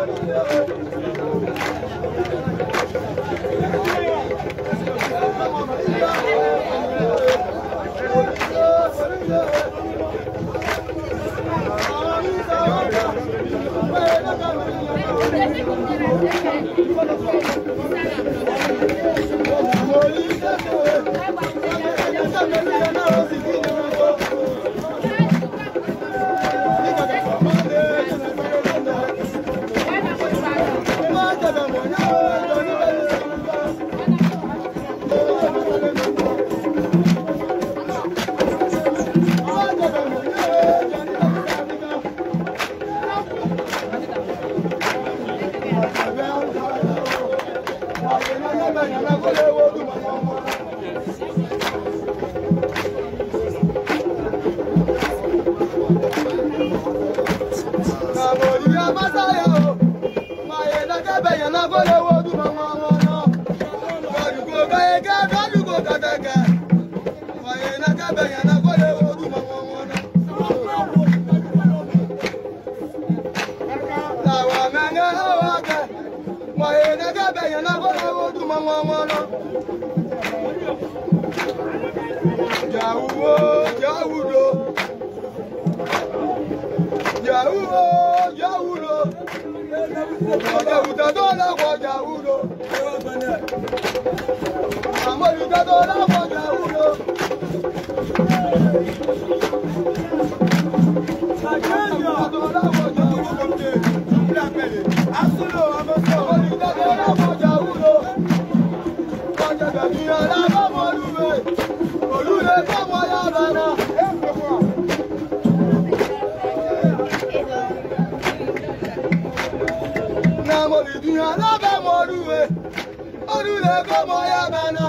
everybody. Uh, I'm Yana go lewo wọn wọn lọ. Yàwúwo yàwúdo. Yàwúwo yàwúdo. Ọ̀dẹ̀wùtẹ̀ tó lọ́wọ́ yàwúdo. Àmọ́ ìdúgbò tó lọ́wọ́. Oh, lábẹ́ mọ olúwe olùlé fọmọ ya bàná.